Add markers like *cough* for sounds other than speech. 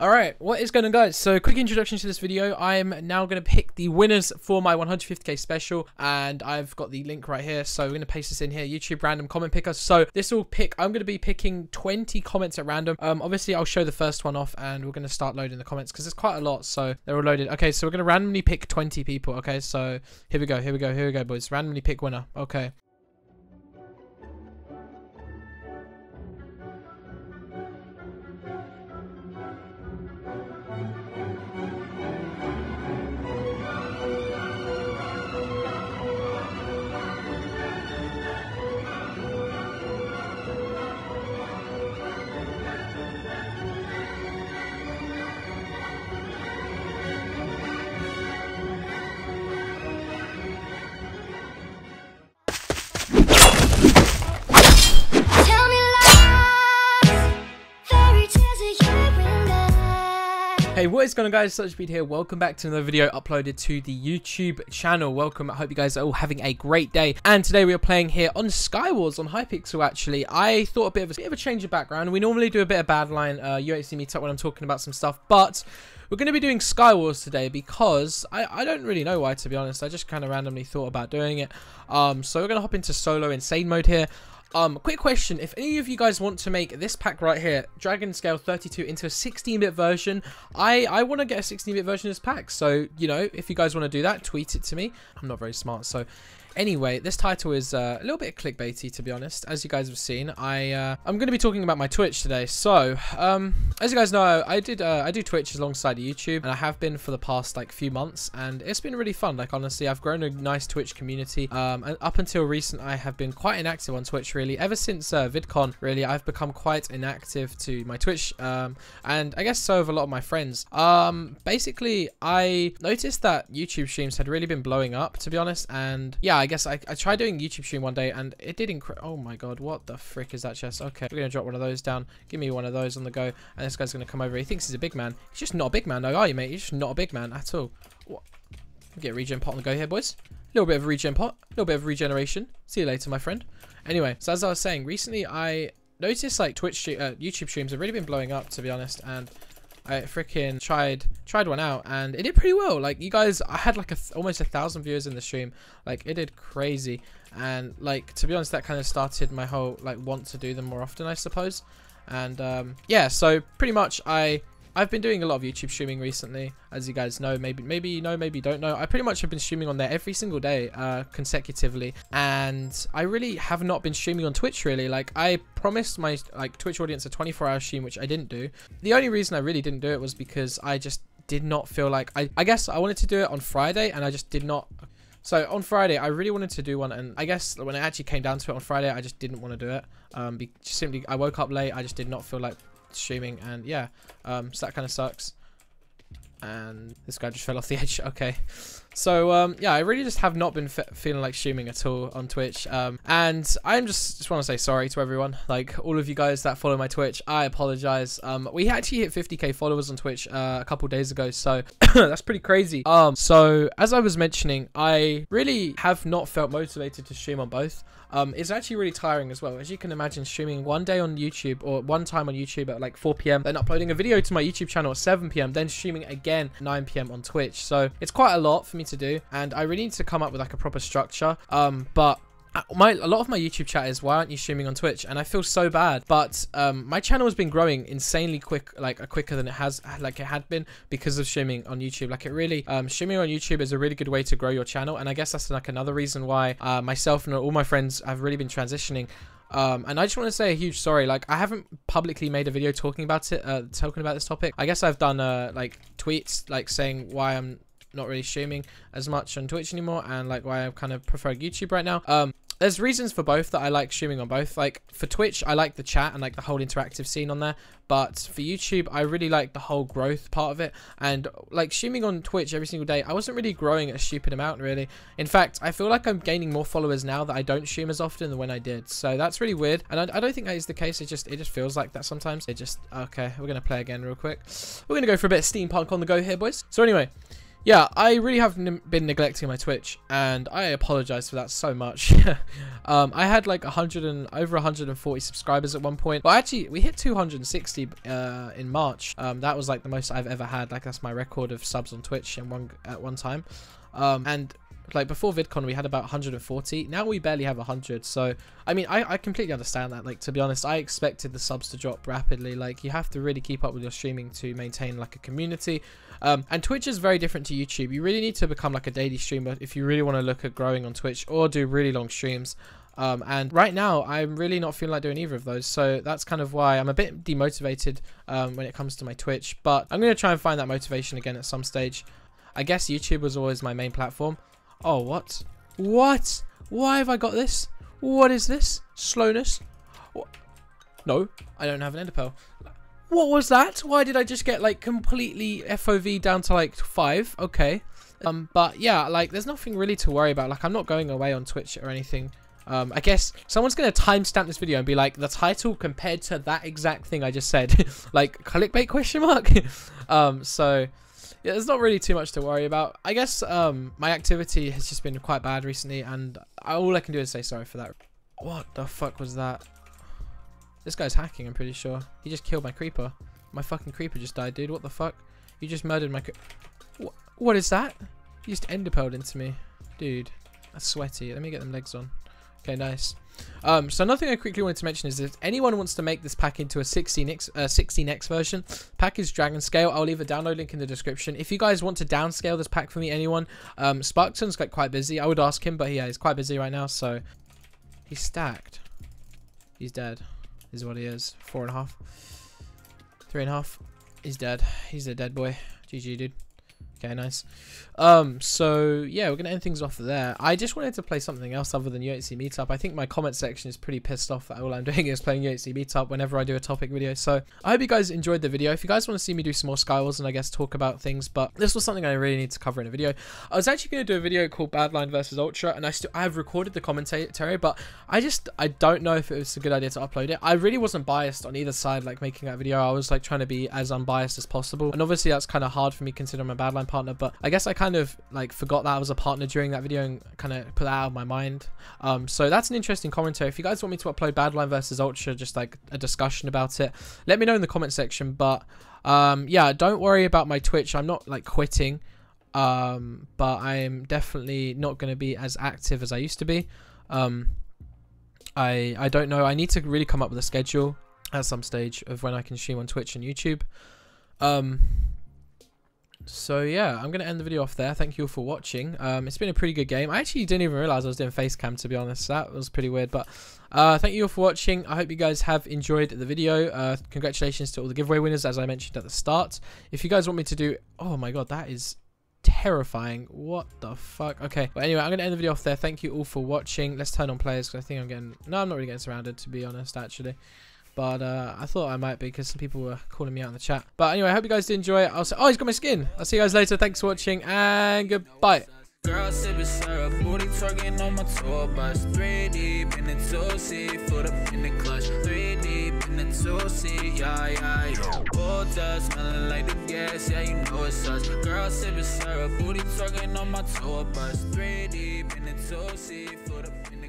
Alright, what is going on guys? So quick introduction to this video. I'm now going to pick the winners for my 150k special and I've got the link right here. So we're going to paste this in here, YouTube random comment picker. So this will pick, I'm going to be picking 20 comments at random. Um, Obviously I'll show the first one off and we're going to start loading the comments because there's quite a lot. So they're all loaded. Okay, so we're going to randomly pick 20 people. Okay, so here we go, here we go, here we go boys. Randomly pick winner. Okay. Hey, what is going on guys? Such Speed here. Welcome back to another video uploaded to the YouTube channel. Welcome. I hope you guys are all having a great day. And today we are playing here on Skywars on Hypixel actually. I thought a bit of a, bit of a change of background. We normally do a bit of Badlion. Uh, you won't see me talk when I'm talking about some stuff, but we're going to be doing Skywars today because I, I don't really know why to be honest. I just kind of randomly thought about doing it. Um, so we're going to hop into solo insane mode here. Um, quick question, if any of you guys want to make this pack right here, Dragon Scale 32 into a 16-bit version, I, I want to get a 16-bit version of this pack, so, you know, if you guys want to do that, tweet it to me. I'm not very smart, so Anyway, this title is uh, a little bit clickbaity, to be honest. As you guys have seen, I uh, I'm going to be talking about my Twitch today. So, um, as you guys know, I did uh, I do Twitch alongside YouTube, and I have been for the past like few months, and it's been really fun. Like honestly, I've grown a nice Twitch community. Um, and up until recent, I have been quite inactive on Twitch. Really, ever since uh, VidCon, really, I've become quite inactive to my Twitch, um, and I guess so have a lot of my friends. Um, basically, I noticed that YouTube streams had really been blowing up, to be honest, and yeah. I guess I, I tried doing YouTube stream one day and it did incre- Oh my god, what the frick is that chest? Okay, we're going to drop one of those down. Give me one of those on the go. And this guy's going to come over. He thinks he's a big man. He's just not a big man though, are you, mate? He's just not a big man at all. What? Get regen pot on the go here, boys. A little bit of regen pot. A little bit of regeneration. See you later, my friend. Anyway, so as I was saying, recently I noticed like Twitch, uh, YouTube streams have really been blowing up, to be honest, and I freaking tried tried one out and it did pretty well. Like you guys, I had like a almost a thousand viewers in the stream. Like it did crazy, and like to be honest, that kind of started my whole like want to do them more often, I suppose. And um, yeah, so pretty much I I've been doing a lot of YouTube streaming recently, as you guys know. Maybe maybe you know, maybe you don't know. I pretty much have been streaming on there every single day, uh, consecutively, and I really have not been streaming on Twitch. Really, like I promised my like Twitch audience a 24-hour stream, which I didn't do. The only reason I really didn't do it was because I just did not feel like I. I guess I wanted to do it on Friday, and I just did not. So on Friday, I really wanted to do one, and I guess when it actually came down to it on Friday, I just didn't want to do it. Um, be, simply I woke up late. I just did not feel like streaming and yeah um so that kind of sucks. And this guy just fell off the *laughs* edge okay so um yeah i really just have not been fe feeling like streaming at all on twitch um and i'm just just want to say sorry to everyone like all of you guys that follow my twitch i apologize um we actually hit 50k followers on twitch uh, a couple days ago so *coughs* that's pretty crazy um so as i was mentioning i really have not felt motivated to stream on both um, it's actually really tiring as well. As you can imagine, streaming one day on YouTube or one time on YouTube at like 4 p.m., then uploading a video to my YouTube channel at 7 p.m., then streaming again 9 p.m. on Twitch. So it's quite a lot for me to do, and I really need to come up with like a proper structure. Um, but uh, my a lot of my YouTube chat is why aren't you streaming on Twitch? And I feel so bad. But um, my channel has been growing insanely quick, like uh, quicker than it has, like it had been because of streaming on YouTube. Like it really, um, streaming on YouTube is a really good way to grow your channel. And I guess that's like another reason why uh, myself and all my friends have really been transitioning. Um, and I just want to say a huge sorry. Like I haven't publicly made a video talking about it, uh, talking about this topic. I guess I've done uh, like tweets, like saying why I'm not really streaming as much on Twitch anymore and like why I kind of prefer YouTube right now. Um, there's reasons for both that I like streaming on both. Like for Twitch, I like the chat and like the whole interactive scene on there. But for YouTube, I really like the whole growth part of it. And like streaming on Twitch every single day, I wasn't really growing a stupid amount really. In fact, I feel like I'm gaining more followers now that I don't stream as often than when I did. So that's really weird. And I, I don't think that is the case. It just it just feels like that sometimes. It just okay. We're gonna play again real quick. We're gonna go for a bit of steampunk on the go here, boys. So anyway. Yeah, I really have been neglecting my Twitch, and I apologize for that so much. *laughs* um, I had like 100 and over 140 subscribers at one point, but actually we hit 260 uh, in March. Um, that was like the most I've ever had. Like that's my record of subs on Twitch in one at one time. Um, and like before VidCon we had about 140 now we barely have 100 so I mean I, I completely understand that like to be honest I expected the subs to drop rapidly like you have to really keep up with your streaming to maintain like a community um, and Twitch is very different to YouTube you really need to become like a daily streamer if you really want to look at growing on Twitch or do really long streams um, and right now, I'm really not feeling like doing either of those. So that's kind of why I'm a bit demotivated um, when it comes to my Twitch. But I'm going to try and find that motivation again at some stage. I guess YouTube was always my main platform. Oh, what? What? Why have I got this? What is this? Slowness? What? No, I don't have an ender pearl. What was that? Why did I just get like completely FOV down to like five? Okay. Um, but yeah, like there's nothing really to worry about. Like I'm not going away on Twitch or anything. Um, I guess someone's going to timestamp this video and be like, the title compared to that exact thing I just said. *laughs* like, clickbait question mark? *laughs* um, so, yeah, there's not really too much to worry about. I guess um, my activity has just been quite bad recently, and all I can do is say sorry for that. What the fuck was that? This guy's hacking, I'm pretty sure. He just killed my creeper. My fucking creeper just died, dude. What the fuck? You just murdered my... What, what is that? You just enderpearled into me. Dude, that's sweaty. Let me get them legs on. Okay, nice. Um, so another thing I quickly wanted to mention is if anyone wants to make this pack into a 16x, uh, 16x version, pack is dragon scale. I'll leave a download link in the description. If you guys want to downscale this pack for me, anyone, um, Sparkson's got quite busy. I would ask him, but yeah, he's quite busy right now, so he's stacked. He's dead. Is what he is. Four and a half. Three and a half. He's dead. He's a dead boy. GG, dude. Okay, nice. Um, so yeah, we're gonna end things off there. I just wanted to play something else other than UHC Meetup. I think my comment section is pretty pissed off that all I'm *laughs* doing is playing UHC Meetup whenever I do a topic video. So I hope you guys enjoyed the video. If you guys want to see me do some more Skywars and I guess talk about things, but this was something I really need to cover in a video. I was actually gonna do a video called Badlion versus Ultra, and I still I have recorded the commentary, but I just I don't know if it was a good idea to upload it. I really wasn't biased on either side, like making that video. I was like trying to be as unbiased as possible, and obviously that's kind of hard for me considering my Badlion partner. But I guess I kind of like forgot that I was a partner during that video and kind of put that out of my mind. Um, so that's an interesting commentary. If you guys want me to upload Badlion versus Ultra, just like a discussion about it, let me know in the comment section. But um, yeah, don't worry about my Twitch. I'm not like quitting, um, but I'm definitely not going to be as active as I used to be. Um, I I don't know. I need to really come up with a schedule at some stage of when I can stream on Twitch and YouTube. Um, so yeah, I'm going to end the video off there. Thank you all for watching. Um, it's been a pretty good game. I actually didn't even realize I was doing face cam, to be honest. That was pretty weird. But uh, thank you all for watching. I hope you guys have enjoyed the video. Uh, congratulations to all the giveaway winners, as I mentioned at the start. If you guys want me to do... Oh my god, that is terrifying. What the fuck? Okay. But anyway, I'm going to end the video off there. Thank you all for watching. Let's turn on players because I think I'm getting... No, I'm not really getting surrounded, to be honest, actually. But uh, I thought I might be because some people were calling me out in the chat. But anyway, I hope you guys did enjoy it. I'll say, oh, he's got my skin. I'll see you guys later. Thanks for watching and goodbye. Girl syrup, booty twerking on my tour bus. Three deep in the two seat, foot up in the clutch. Three deep in the two seat, yeah, yeah, yeah. Smelling like the gas, yeah, you know it's. Girl syrup, booty twerking on my tour bus. Three deep in the two seat, foot up in